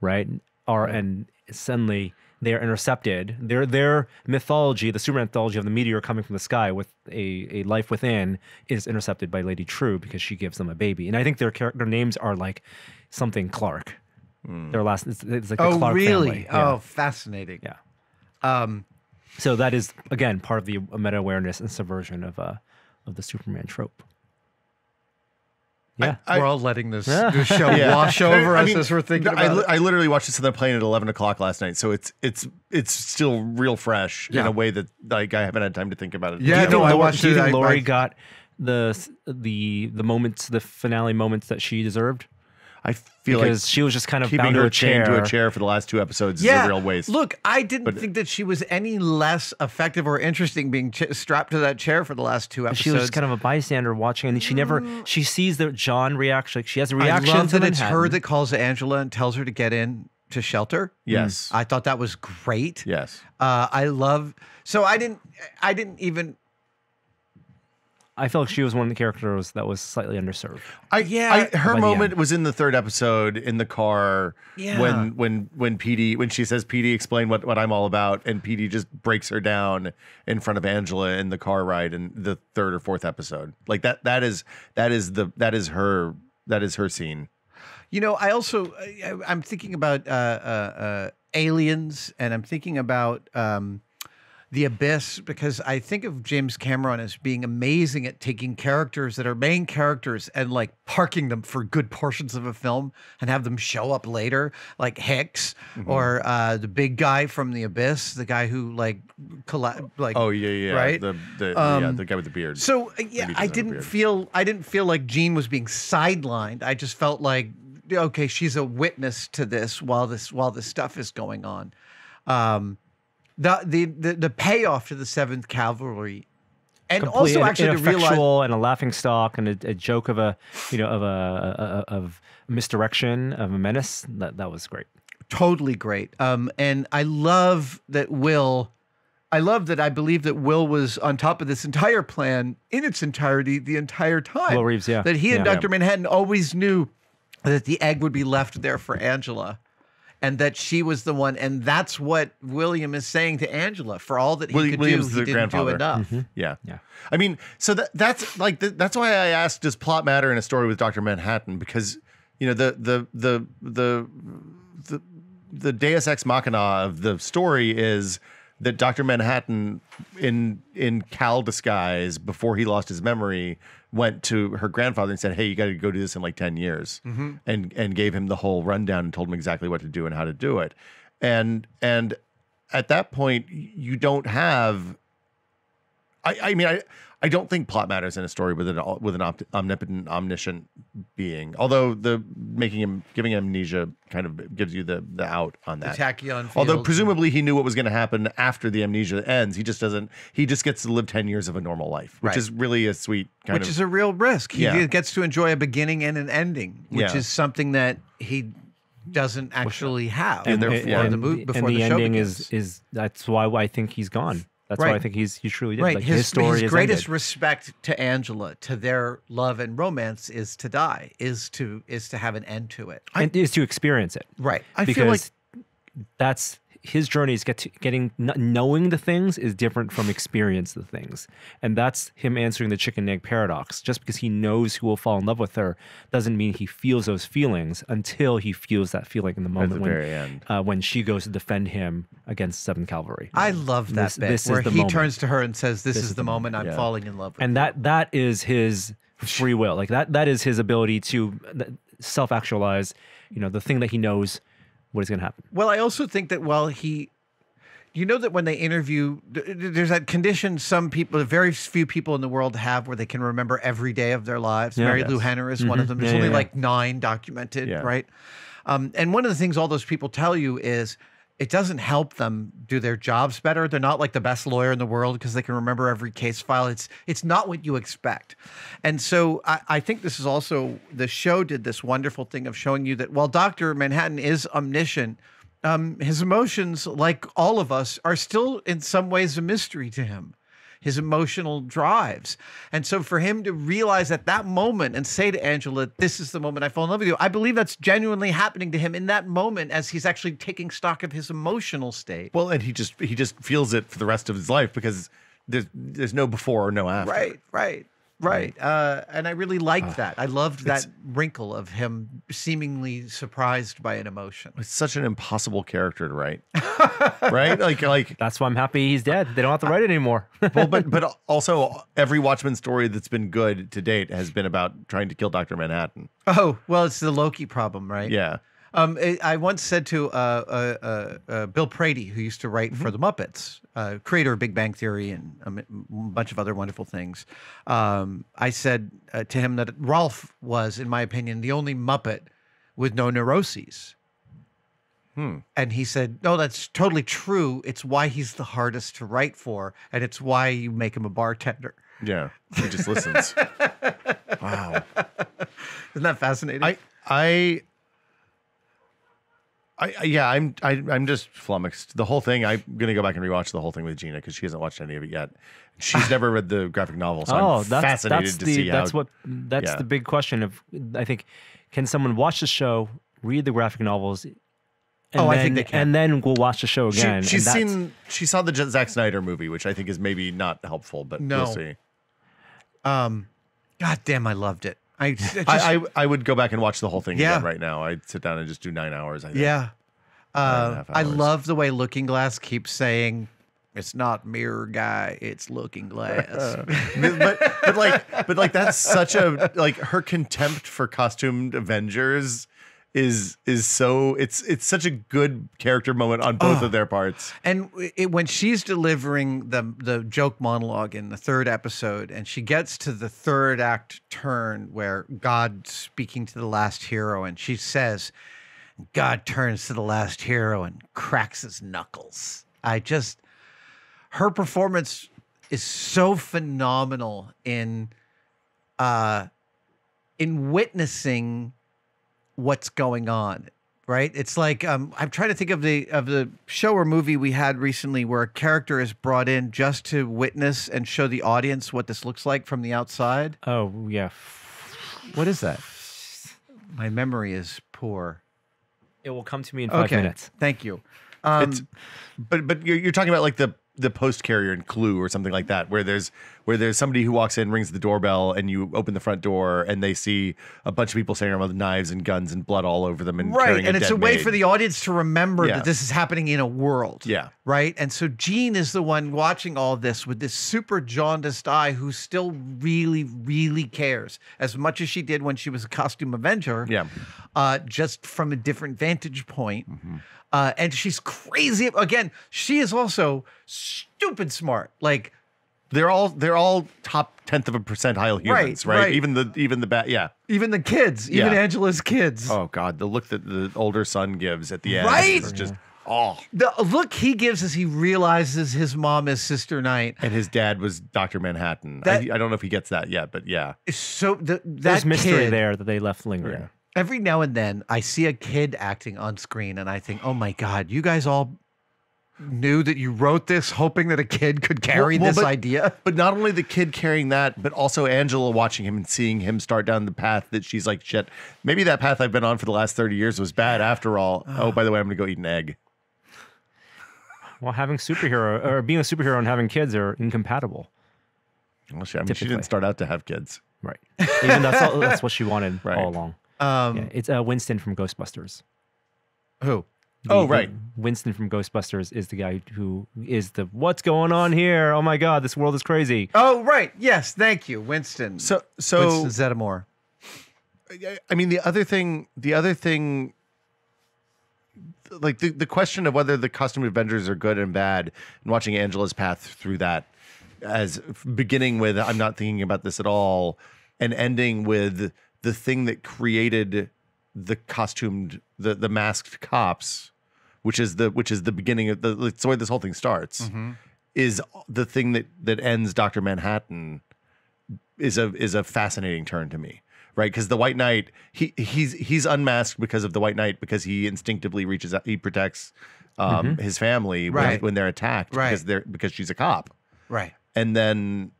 right, are and suddenly they are intercepted. Their their mythology, the Superman mythology of the meteor coming from the sky with a, a life within, is intercepted by Lady Trieu because she gives them a baby. And I think their character names are like something Clark. Their last it's, it's like the oh, Clark really? family. Yeah. Oh, fascinating. yeah. Um, So that is again part of the meta awareness and subversion of uh of the Superman trope. Yeah. I- we're all letting this, Yeah. this show Yeah. wash over I us mean, as we're thinking I, li- it. I literally watched this on the plane at eleven o'clock last night, so it's it's it's still real fresh in a way that like I haven't had time to think about it. Yeah, do you think no, I watched do you it, think I- Laurie got the the the moments, the finale moments that she deserved? I feel Because like she was just kind of keeping her a chained chair. to a chair for the last two episodes yeah, is a real waste. Look, I didn't But- think that she was any less effective or interesting being ch- strapped to that chair for the last two episodes. She was kind of a bystander watching, and she never she sees the John reaction. Like she has a I reaction love to that it's her that calls Angela and tells her to get in to shelter. yes, I thought that was great. yes. Uh, I love. So I didn't. I didn't even. I felt like she was one of the characters that was slightly underserved. I, Yeah. I, her moment was in the third episode in the car Yeah. when when when Petey when she says Petey explain what, what I'm all about and Petey just breaks her down in front of Angela in the car ride in the third or fourth episode. Like that that is that is the that is her that is her scene. You know, I also I, I'm thinking about uh, uh, uh, aliens, and I'm thinking about um, the abyss because I think of James Cameron as being amazing at taking characters that are main characters and like parking them for good portions of a film and have them show up later, like Hicks Mm-hmm. or uh, the big guy from the abyss, the guy who like colla- like Oh yeah yeah Right? the the yeah, Um, the guy with the beard. So uh, yeah, I doesn't have a didn't feel I didn't feel like Jean was being sidelined. I just felt like okay, she's a witness to this while this while this stuff is going on. Um, the the the, the payoff to the Seventh Cavalry, and also actually to realize and a laughing stock and a, a joke of a you know of a, a, of misdirection of a menace. That that was great. totally great. Um, and I love that Will. I love that I believe that Will was on top of this entire plan in its entirety the entire time. Will Reeves, yeah. That he and Yeah. Dr. Manhattan always knew that the egg would be left there for Angela and that she was the one. And that's what William is saying to Angela. For all that he Willi- could William's do, the he didn't do grandfather. enough. Mm-hmm. Yeah. Yeah. I mean, so that that's like th- that's why I asked does plot matter in a story with Dr. Manhattan because you know the the the the the the Deus ex machina of the story is that Dr. Manhattan in in Cal disguise before he lost his memory went to her grandfather and said, "Hey, you got to go do this in like 10 years." Mm-hmm. And and gave him the whole rundown and told him exactly what to do and how to do it. And and at that point you don't have I, I mean, I, I don't think plot matters in a story with an with an opt- omnipotent, omniscient being. Although the making him giving amnesia kind of gives you the the out on that. The that. tachyon Although presumably he knew what was going to happen after the amnesia ends. He just doesn't. He just gets to live ten years of a normal life, which Right. is really a sweet kind which of. is a real risk. He Yeah. gets to enjoy a beginning and an ending, which Yeah. is something that he doesn't actually have. And therefore- before and- the mo- before and the, the, show ending begins. is is that's why I think he's gone. That's why I think he's he truly did. right. Like, his, story his is greatest ended. respect to Angela, to their love and romance, is to die, is to is to have an end to it. and is to experience it. Right. I feel like because that's his journey is get to getting knowing the things is different from experience the things, and that's him answering the chicken and egg paradox. Just because he knows who will fall in love with her doesn't mean he feels those feelings until he feels that feeling in the moment the when end. Uh, when she goes to defend him against Seventh Cavalry. I love that This- bit this is where the he moment. turns to her and says, "This, is, the moment I'm yeah. falling in love with." and that that is his free will like that that is his ability to self-actualize you know the thing that he knows what is going to happen Well, I also think that while he, you know, that when they interview, th- th- there's that condition some people, very few people in the world have where they can remember every day of their lives. Yeah. Mary Yes. Lou Henner is one of them. There's Yeah, only yeah, like nine documented, right? Um, and one of the things all those people tell you is it doesn't help them do their jobs better. They're not like the best lawyer in the world because they can remember every case file. It's it's not what you expect. And so I, I think this is also the show did this wonderful thing of showing you that while Dr. Manhattan is omniscient, um, his emotions, like all of us, are still in some ways a mystery to him. His emotional drives. And so for him to realize at that moment and say to Angela, This is the moment I fall in love with you, I believe that's genuinely happening to him in that moment as he's actually taking stock of his emotional state. Well, and he just he just feels it for the rest of his life because there's there's no before or no after. Right, right, right. Uh, and I really liked that. I loved that wrinkle of him seemingly surprised by an emotion. It's such an impossible character to write. right? Like like that's why i'm happy he's dead they don't have to write it anymore well, but but also every Watchmen story that's been good to date has been about trying to kill Doctor Manhattan. Oh, well, it's the Loki problem, right? Yeah. Um, I I once said to uh, uh, uh, uh, Bill Prady, who used to write for the Muppets, uh, creator of Big Bang Theory and a bunch of other wonderful things, um, I said uh, to him that Rowlf was, in my opinion, the only Muppet with no neuroses. And he said, "No, that's totally true. It's why he's the hardest to write for, and it's why you make him a bartender." Yeah. He just listens. wow. Isn't that fascinating? I I I, I- yeah, I'm I, I'm just flummoxed. The whole thing. I'm gonna go back and rewatch the whole thing with Gina because she hasn't watched any of it yet. She's never read the graphic novel, so oh I'm that's fascinated that's to the see that's how. what that's yeah. the big question of i think can someone watch the show read the graphic novels and Oh, I think they can. and then we'll watch the show She- again she's seen. She saw the Zack Snyder movie, which I think is maybe not helpful, but No. we'll see. um, God damn, I loved it. I, just, I, I I would go back and watch the whole thing Yeah. again right now. I'd sit down and just do nine hours. I think. Yeah. Uh, I love the way Looking Glass keeps saying, it's not mirror guy, it's Looking Glass. but but like but like that's such a like her contempt for costumed Avengers is is so it's it's such a good character moment on both Oh. of their parts. and it, when she's delivering the, the joke monologue in the third episode, and she gets to the third act turn where God speaking to the last hero, and she says, God turns to the last hero and cracks his knuckles. I just, her performance is so phenomenal in, uh, in witnessing what's going on. Right? It's like um, I'm trying to think of the of the show or movie we had recently where a character is brought in just to witness and show the audience what this looks like from the outside. oh yeah What is that? My memory is poor. it will come to me in five Okay, minutes thank you. Um, It's but but you're, you're talking about like the the post carrier in Clue or something like that, where there's where there's somebody who walks in, rings the doorbell, and you open the front door, and they see a bunch of people standing around with knives and guns and blood all over them, and right and a it's a way maid. for the audience to remember Yeah. that this is happening in a world Yeah. right and so jean is the one watching all this with this super jaundiced eye who still really really cares as much as she did when she was a costume avenger Yeah. uh, just from a different vantage point Mm-hmm. Uh, and she's crazy again she is also stupid smart like They're all they're all top tenth of a percentile humans, right? right. Even the even the bat, yeah. even the kids even Yeah. angela's kids Oh God, the look that the older son gives at the end Right? is just oh. the look he gives as he realizes his mom is sister night And his dad was Doctor Manhattan. That- I, I don't know if he gets that yet, but yeah, so the, that there's mystery kid, there that they left lingering Yeah. Every now and then, I see a kid acting on screen, and I think, "Oh my god, you guys all knew that you wrote this, hoping that a kid could carry Well, well, this but- idea." But not only the kid carrying that, but also Angela watching him and seeing him start down the path that she's like, shit, maybe that path I've been on for the last 30 years was bad after all. Oh, by the way, I'm going to go eat an egg. Well, having superhero or being a superhero and having kids are incompatible. Well, she, I mean, she didn't start out to have kids. Right. Even that's all, that's what she wanted Right. all along. Um, Yeah, it's uh, Winston from Ghostbusters. Who? Oh, right. Winston from Ghostbusters is the guy who is the what's going on here? Oh my god, this world is crazy. Oh, right. Yes. Thank you, Winston. So, so Winston Zeddemore. I- I mean, the other thing, the other thing, like the, the question of whether the costume Avengers are good and bad, and watching Angela's path through that, as beginning with "I'm not thinking about this at all," and ending with the thing that created the costumed, the the masked cops, which is the which is the beginning of the it's the way this whole thing starts, is the thing that that ends Doctor Manhattan is a is a fascinating turn to me, right? Because the White Knight, he he's he's unmasked because of the White Knight because he instinctively reaches out, he protects um, his family when, when they're attacked Right. because they're because she's a cop, Right. and then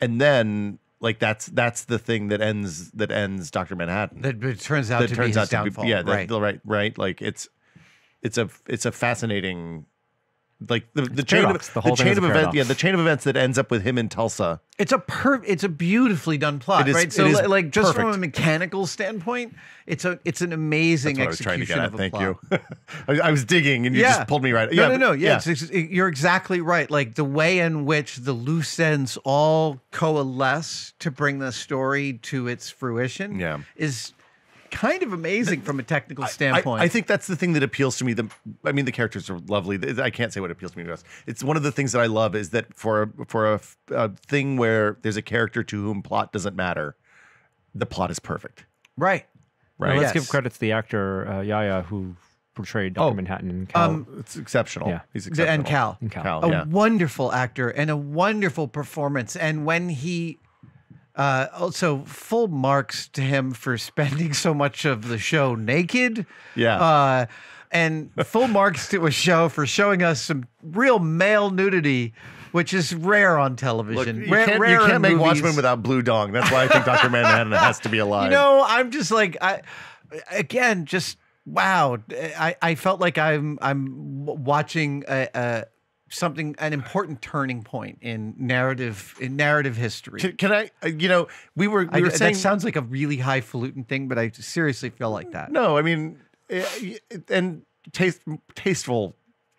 and then like that's that's the thing that ends that ends Doctor Manhattan. That it turns out that to turns be his out to downfall. be yeah that- right. the right right like it's it's a it's a fascinating like the, the chain paradox. of The the, chain of events yeah the chain of events that ends up with him in Tulsa It's a per. It's a beautifully done plot, It is- right? So, is li- like, just from a mechanical standpoint, it's a it's an amazing That's what I was trying to execution get at. of a Thank plot. you. I, I was digging, and you just pulled me right. No, yeah, no, no. but- Yeah, it's, it's- you're exactly right. Like the way in which the loose ends all coalesce to bring the story to its fruition Yeah. is kind of amazing from a technical I, standpoint. I think that's the thing that appeals to me. The I mean, the characters are lovely. I can't say what appeals to me best. It's one of the things that I love is that for a, for a, f- a thing where there's a character to whom plot doesn't matter, the plot is perfect. right. Right. Well, let's Yes. give credit to the actor uh, Yahya who portrayed Doctor Oh, Manhattan and Cal. um, It's exceptional. Yeah. He's The- exceptional. and Cal. and Cal. Cal. a yeah. wonderful actor and a wonderful performance. And when he uh, also full marks to him for spending so much of the show naked. Yeah. Uh, and full marks to a show for showing us some real male nudity, which is rare on Look, television. you Ra- can't, rare you can't make movies. Watchmen without Blue Dong. That's why I think Doctor Manhattan has to be alive. You know, I'm just like I again just wow. I, I felt like I'm I'm watching a, a something an important turning point in narrative in narrative history. can, can I? uh, You know, we were we I, were that saying sounds like a really highfalutin thing, but I seriously feel like that. No, I mean, eh, and taste tasteful.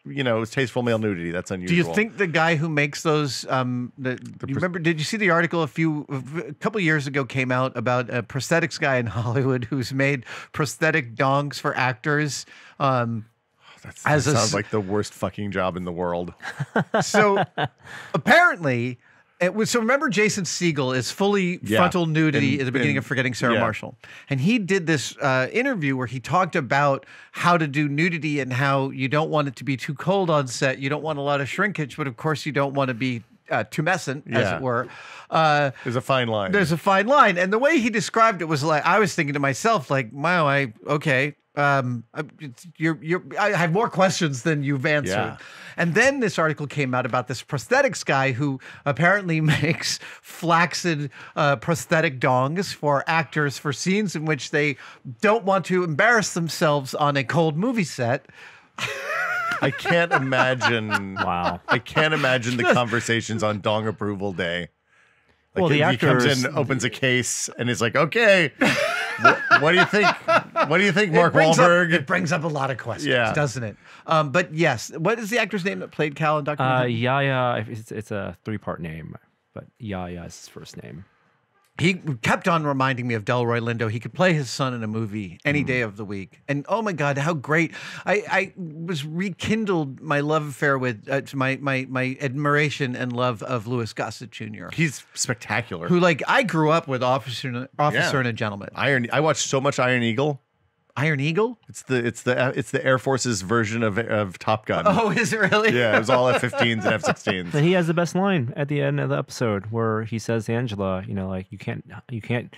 You know, it's tasteful male nudity. That's unusual. Do you think the guy who makes those? Um, the, you remember? Did you see the article a few a couple years ago came out about a prosthetics guy in Hollywood who's made prosthetic dongs for actors? Um, that sounds s- like the worst fucking job in the world? so apparently it was so remember jason segel is fully Yeah. frontal nudity And- at the beginning and- of forgetting sarah yeah. marshall and he did this uh, interview where he talked about how to do nudity and how you don't want it to be too cold on set you don't want a lot of shrinkage but of course you don't want to be uh, tumescent as it were uh, There's a fine line. there's a fine line and the way he described it was like i was thinking to myself like wow i okay um I- you're you're i have more questions than you've answered Yeah. and then this article came out about this prosthetics guy who apparently makes flaccid uh, prosthetic dongs for actors for scenes in which they don't want to embarrass themselves on a cold movie set I can't imagine. Wow. I can't imagine the conversations on Dong Approval Day. Like Well, the he comes in, opens a case, and is like, "Okay, what, what do you think? What do you think, Mark it brings up- Wahlberg?" it brings up a lot of questions Yeah. doesn't it um, but yes what is the actor's name that played cal and dr Uh, Manhattan? Yahya, it's, it's a three part name, but Yahya is his first name. He kept on reminding me of Delroy Lindo. He could play his son in a movie any Hmm. day of the week. And oh my God, how great. I, I was rekindled my love affair with uh, my, my, my admiration and love of Louis Gossett Jr., He's spectacular. who, like, I grew up with Officer, and- Officer Yeah. and a Gentleman. Iron. I watched so much Iron Eagle. Iron Eagle? It's the it's the uh, it's the Air Force's version of of Top Gun. Oh, is it really? Yeah, it was all F-15s and F-16s. And he has the best line at the end of the episode where he says to Angela, you know, like you can't, you can't,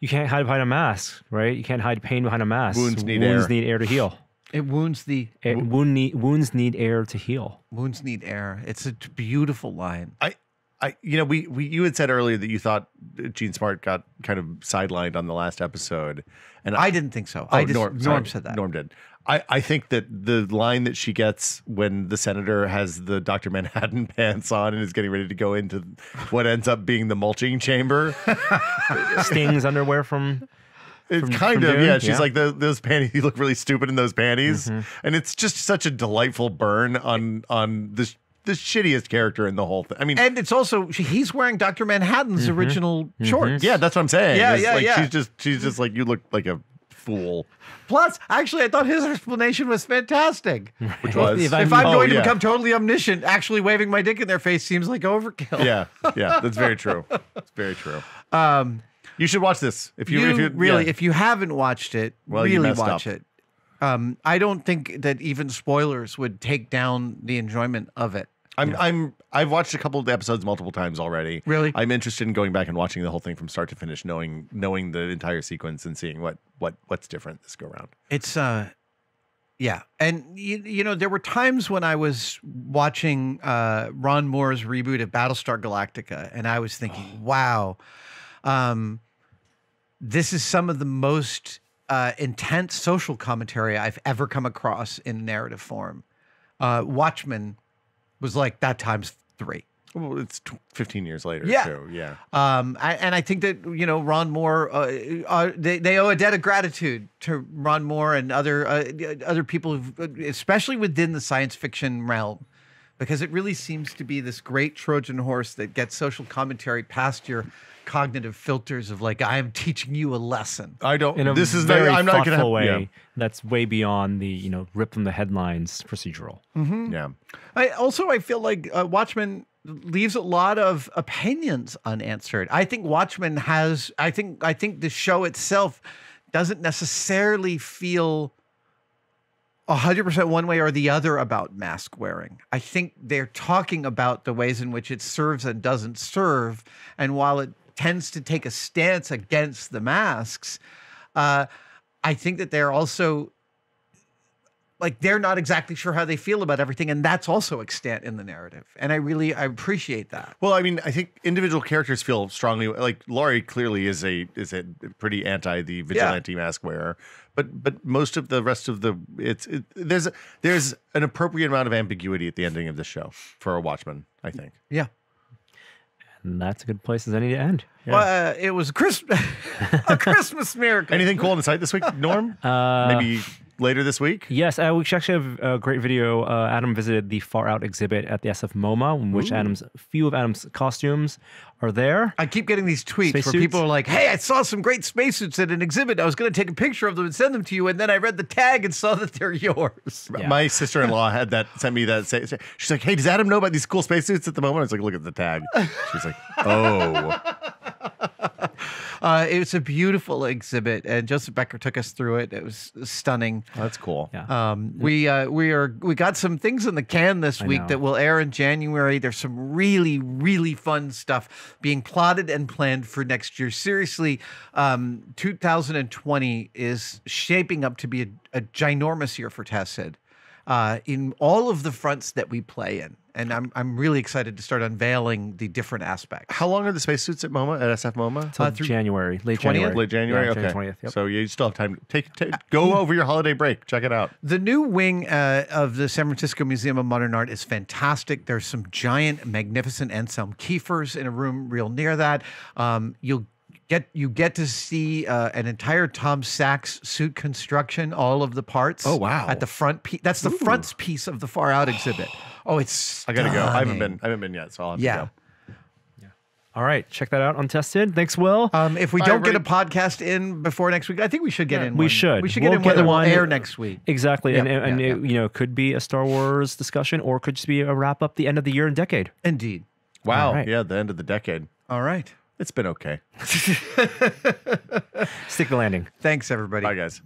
you can't hide behind a mask, right? You can't hide pain behind a mask. Wounds need wounds air. need air to heal. It wounds the wound need, wounds need air to heal. wounds need air. It's a beautiful line. I I, you know, we, we, you had said earlier that you thought Jean Smart got kind of sidelined on the last episode, and I didn't think so. Oh, I just, Norm, Norm, said that. Norm did. I, I think that the line that she gets when the senator has the Dr. Manhattan pants on and is getting ready to go into what ends up being the mulching chamber. Sting's underwear from. It's From- kind from of, Dune? yeah. She's Yeah. like, the, those panties, you look really stupid in those panties. Mm-hmm. And it's just such a delightful burn on on this the shittiest character in the whole thing. I mean, And it's also he's wearing Dr. Manhattan's original shorts. yeah, that's what I'm saying. Yeah, It's yeah, like yeah. she's just she's just like you look like a fool. Plus, actually, I thought his explanation was fantastic. Which was If If I'm Oh, going to yeah. become totally omniscient, actually waving my dick in their face seems like overkill. Yeah, yeah, that's very true. It's very true. Um, You should watch this if you, you, if you really, yeah. if you haven't watched it, Well, really watch up. it. Um, I don't think that even spoilers would take down the enjoyment of it. I'm I'm I've watched a couple of episodes multiple times already. Really? I'm interested in going back and watching the whole thing from start to finish, knowing knowing the entire sequence and seeing what what what's different this go around. It's uh yeah. And you, you know, there were times when I was watching uh Ron Moore's reboot of Battlestar Galactica and I was thinking, wow, um this is some of the most uh intense social commentary I've ever come across in narrative form. Uh Watchmen was like that times 3. Well, it's tw 15 years later Yeah. too. Yeah. Um, I, and I think that you know Ron Moore, uh, uh, they they owe a debt of gratitude to Ron Moore and other uh, other people, who've, especially within the science fiction realm, because it really seems to be this great Trojan horse that gets social commentary past your cognitive filters of like I am teaching you a lesson. I don't In a this is very very I'm not thoughtful gonna way yeah. that's way beyond the you know rip from the headlines procedural. Yeah. I also I feel like uh, Watchmen leaves a lot of opinions unanswered. I think Watchmen has I think I think the show itself doesn't necessarily feel 100% one way or the other about mask wearing. I think they're talking about the ways in which it serves and doesn't serve and while it tends to take a stance against the masks, uh, I think that they're also like they're not exactly sure how they feel about everything and that's also extant in the narrative and i really i appreciate that Well, I mean, I think individual characters feel strongly like Laurie clearly is a is a pretty anti the vigilante mask wearer, but but most of the rest of the it's it, there's there's an appropriate amount of ambiguity at the ending of the show for a Watchman. I think. yeah And that's a good place as any to end. well uh, it was Christ- a christmas miracle Anything cool on the site this week, Norm? Uh, Maybe later this week. Yes, uh, we actually have a great video. Uh, Adam visited the Far Out exhibit at the SF MoMA, in which Adam's a few of Adam's costumes are there. I keep getting these tweets where Spacesuits? people are like, "Hey, I saw some great spacesuits at an exhibit. I was going to take a picture of them and send them to you, and then I read the tag and saw that they're yours." Yeah. My sister in law had that sent me that. She's like, "Hey, does Adam know about these cool spacesuits at the moment?" I was like, "Look at the tag." She's like, "Oh, Uh, it's a beautiful exhibit, and Joseph Becker took us through it. It was stunning. that's cool." Yeah. Um, we uh, we are we got some things in the can this I week know. that will air in January. There's some really really fun stuff being plotted and planned for next year. Seriously, um, 2020 is shaping up to be a, a ginormous year for Tested uh, in all of the fronts that we play in, and I'm I'm really excited to start unveiling the different aspects. How long are the spacesuits at MoMA at SF MoMA? Till uh, January, late 20th? January. Late January. Yeah, okay. January 20th. Yep. So you still have time. Take, take go over your holiday break. Check it out. The new wing uh, of the San Francisco Museum of Modern Art is fantastic. There's some giant, magnificent Anselm Kiefers in a room real near that. Um, you'll get you get to see uh, an entire Tom Sachs suit construction, all of the parts. Oh, wow. At the front piece, that's the front piece of the Far Out exhibit. Oh, it's I gotta go. I haven't been. I haven't been yet. So I'll have Yeah. to go. All right, check that out on Tested. Thanks, Will. Um, if we All don't right, get a podcast in before next week, I think we should get in. we one. should. We should get We'll in get one one- air next week. exactly, and, yeah, and yeah, it, you know, could be a Star Wars discussion, or could just be a wrap up the end of the year and decade. Indeed. Wow. All right. Yeah. The end of the decade. All right. It's been okay. Stick the landing. Thanks, everybody. Bye, guys.